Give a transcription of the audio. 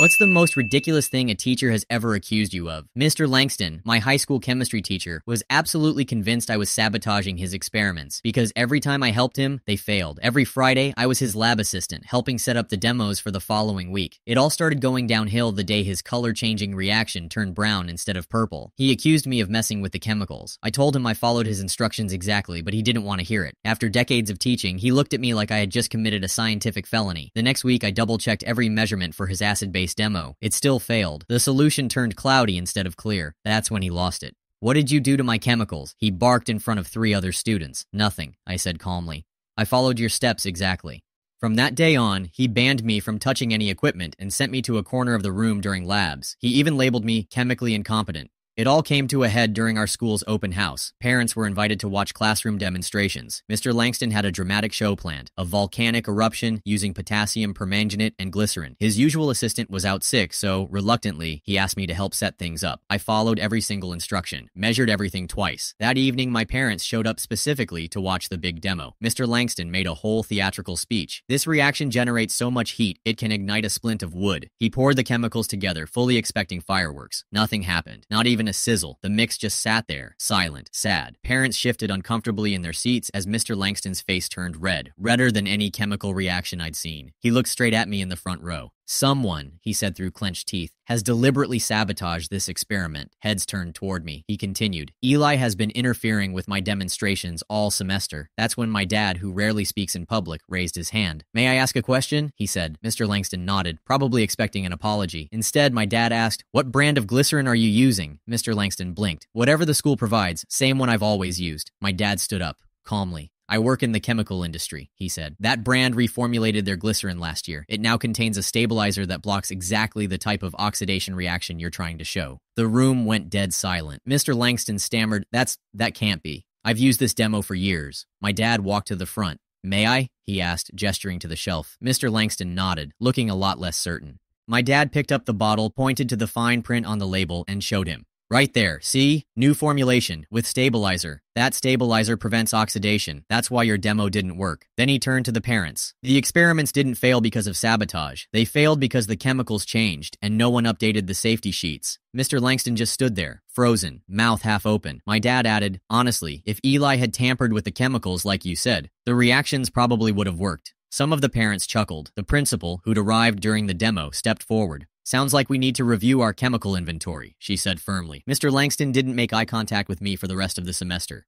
What's the most ridiculous thing a teacher has ever accused you of? Mr. Langston, my high school chemistry teacher, was absolutely convinced I was sabotaging his experiments because every time I helped him, they failed. Every Friday, I was his lab assistant, helping set up the demos for the following week. It all started going downhill the day his color changing reaction turned brown instead of purple. He accused me of messing with the chemicals. I told him I followed his instructions exactly, but he didn't want to hear it. After decades of teaching, he looked at me like I had just committed a scientific felony. The next week, I double checked every measurement for his acid base demo. It still failed. The solution turned cloudy instead of clear. That's when he lost it. What did you do to my chemicals? He barked in front of three other students. Nothing, I said calmly. I followed your steps exactly. From that day on, he banned me from touching any equipment and sent me to a corner of the room during labs. He even labeled me chemically incompetent. It all came to a head during our school's open house. Parents were invited to watch classroom demonstrations. Mr. Langston had a dramatic show planned a volcanic eruption using potassium permanganate and glycerin. His usual assistant was out sick, so reluctantly, he asked me to help set things up. I followed every single instruction, measured everything twice. That evening, my parents showed up specifically to watch the big demo. Mr. Langston made a whole theatrical speech. This reaction generates so much heat, it can ignite a splint of wood. He poured the chemicals together, fully expecting fireworks. Nothing happened. Not even a sizzle. The mix just sat there, silent, sad. Parents shifted uncomfortably in their seats as Mr. Langston's face turned red, redder than any chemical reaction I'd seen. He looked straight at me in the front row. Someone, he said through clenched teeth, has deliberately sabotaged this experiment. Heads turned toward me. He continued, Eli has been interfering with my demonstrations all semester. That's when my dad, who rarely speaks in public, raised his hand. May I ask a question? He said. Mr. Langston nodded, probably expecting an apology. Instead, my dad asked, What brand of glycerin are you using? Mr. Langston blinked. Whatever the school provides, same one I've always used. My dad stood up, calmly. I work in the chemical industry, he said. That brand reformulated their glycerin last year. It now contains a stabilizer that blocks exactly the type of oxidation reaction you're trying to show. The room went dead silent. Mr. Langston stammered, That's, that can't be. I've used this demo for years. My dad walked to the front. May I? he asked, gesturing to the shelf. Mr. Langston nodded, looking a lot less certain. My dad picked up the bottle, pointed to the fine print on the label, and showed him. Right there, see? New formulation with stabilizer. That stabilizer prevents oxidation. That's why your demo didn't work. Then he turned to the parents. The experiments didn't fail because of sabotage. They failed because the chemicals changed and no one updated the safety sheets. Mr. Langston just stood there, frozen, mouth half open. My dad added, Honestly, if Eli had tampered with the chemicals like you said, the reactions probably would have worked. Some of the parents chuckled. The principal, who'd arrived during the demo, stepped forward. Sounds like we need to review our chemical inventory, she said firmly. Mr. Langston didn't make eye contact with me for the rest of the semester.